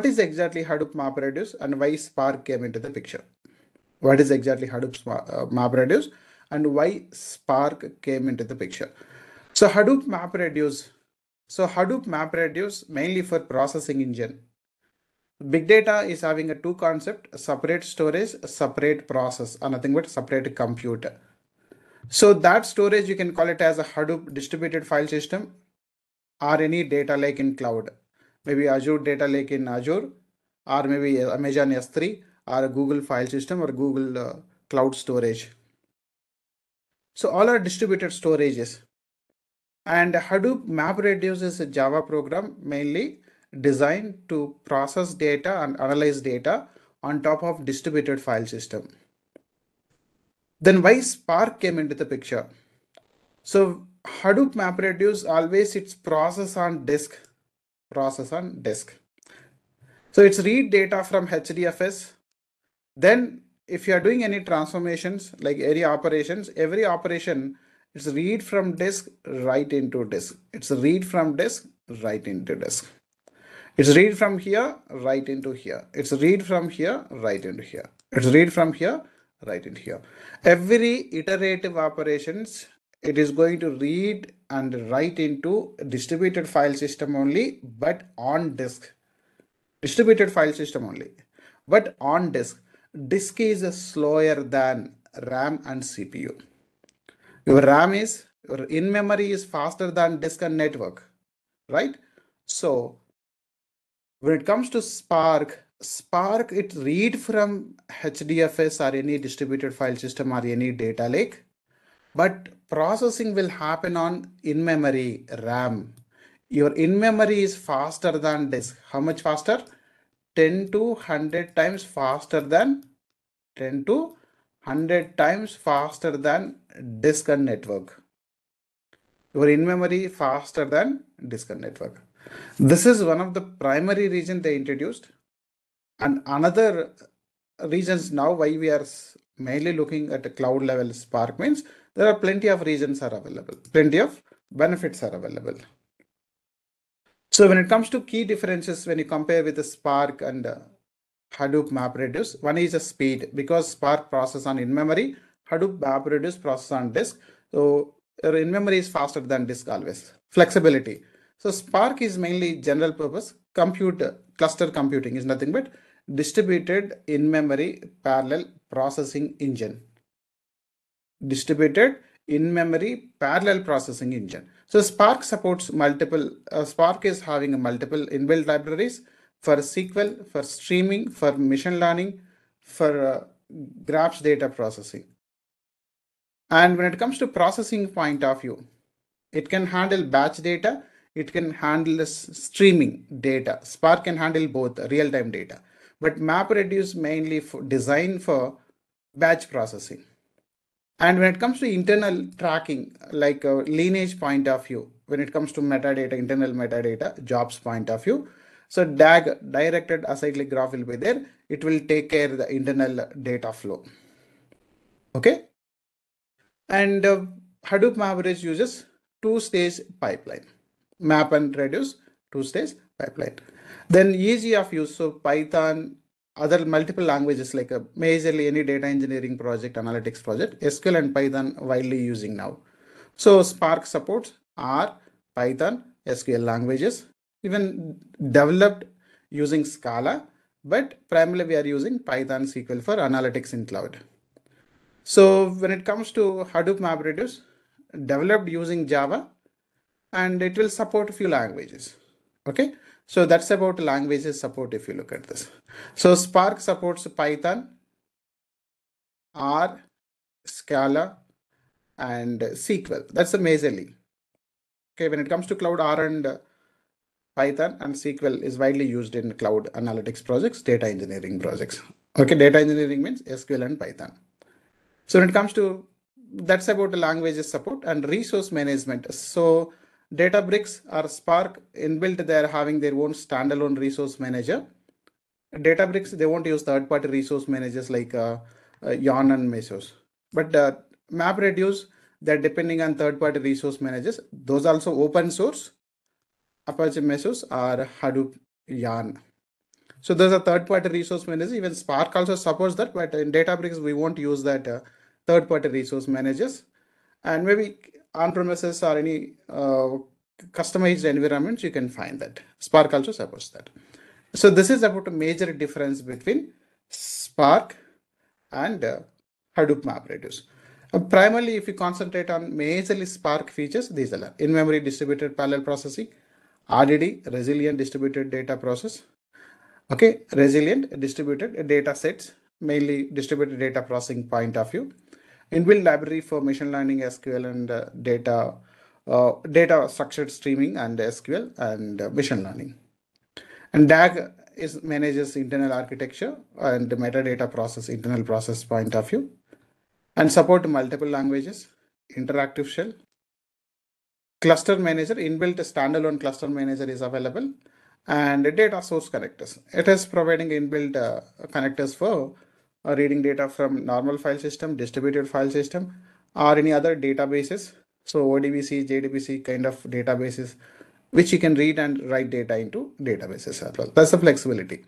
what is exactly Hadoop MapReduce and why Spark came into the picture? What is exactly Hadoop uh, MapReduce and why Spark came into the picture? So Hadoop MapReduce. So Hadoop MapReduce mainly for processing engine. Big data is having a two concept, separate storage, separate process, nothing but separate computer. So that storage, you can call it as a Hadoop distributed file system or any data lake in cloud. Maybe Azure data lake in Azure or maybe Amazon S3 or Google file system or Google uh, cloud storage. So all are distributed storages. And Hadoop MapReduce is a Java program mainly designed to process data and analyze data on top of distributed file system. Then why Spark came into the picture? So Hadoop MapReduce always its process on disk, process on disk. So it's read data from HDFS. Then if you are doing any transformations like area operations, every operation it's read from disk write into disk. It's read from disk write into disk. It's read from here write into here. It's read from here write into here. It's read from here write into here. Every iterative operations, it is going to read and write into distributed file system only, but on disk. Distributed file system only, but on disk. Disk is slower than RAM and CPU. Your RAM is, your in memory is faster than disk and network, right? So when it comes to Spark, Spark, it read from HDFS or any distributed file system or any data lake, but processing will happen on in-memory RAM. Your in-memory is faster than disk. How much faster? 10 to 100 times faster than 10 to 100 times faster than disk and network. Your in-memory faster than disk and network. This is one of the primary reason they introduced. And another reasons now why we are mainly looking at cloud level Spark means there are plenty of reasons are available, plenty of benefits are available. So when it comes to key differences, when you compare with the Spark and uh, Hadoop MapReduce, one is a speed because Spark process on in-memory, Hadoop MapReduce process on disk. So in-memory is faster than disk always. Flexibility. So Spark is mainly general purpose compute cluster computing is nothing but distributed in-memory parallel processing engine. Distributed in-memory parallel processing engine. So Spark supports multiple, uh, Spark is having multiple inbuilt libraries for SQL, for streaming, for machine learning, for uh, graphs data processing. And when it comes to processing point of view, it can handle batch data it can handle streaming data. Spark can handle both real-time data, but MapReduce mainly for design for batch processing. And when it comes to internal tracking, like a lineage point of view, when it comes to metadata, internal metadata, jobs point of view, so DAG, directed acyclic graph will be there. It will take care of the internal data flow. Okay. And uh, Hadoop MapReduce uses two-stage pipeline map and reduce two-stage pipeline. Then easy of use, so Python, other multiple languages like a majorly any data engineering project, analytics project, SQL and Python widely using now. So Spark supports R, Python, SQL languages, even developed using Scala, but primarily we are using Python SQL for analytics in cloud. So when it comes to Hadoop MapReduce, developed using Java, and it will support a few languages. Okay, so that's about languages support if you look at this. So Spark supports Python, R, Scala, and SQL. That's majorly. Okay, when it comes to cloud, R and Python and SQL is widely used in cloud analytics projects, data engineering projects. Okay, data engineering means SQL and Python. So when it comes to that's about the languages support and resource management. So Databricks or Spark inbuilt, they are having their own standalone resource manager. Databricks, they won't use third-party resource managers like uh, uh, Yarn and Mesos. But uh, MapReduce, they're depending on third-party resource managers. Those also open source, Apache Mesos or Hadoop Yarn. So there's a third-party resource managers. Even Spark also supports that, but in Databricks we won't use that uh, third-party resource managers. And maybe on-premises or any uh, customized environments, you can find that. Spark also supports that. So this is about a major difference between Spark and uh, Hadoop MapReduce. Uh, primarily, if you concentrate on majorly Spark features, these are in-memory distributed parallel processing, RDD, resilient distributed data process, okay, resilient distributed data sets, mainly distributed data processing point of view, inbuilt library for machine learning, SQL, and uh, data uh, data structured streaming and SQL and uh, machine learning. And DAG is manages internal architecture and metadata process, internal process point of view, and support multiple languages, interactive shell. Cluster manager, inbuilt standalone cluster manager is available, and data source connectors. It is providing inbuilt uh, connectors for uh, reading data from normal file system, distributed file system, or any other databases. So ODBC, JDBC kind of databases which you can read and write data into databases as well. That's the flexibility.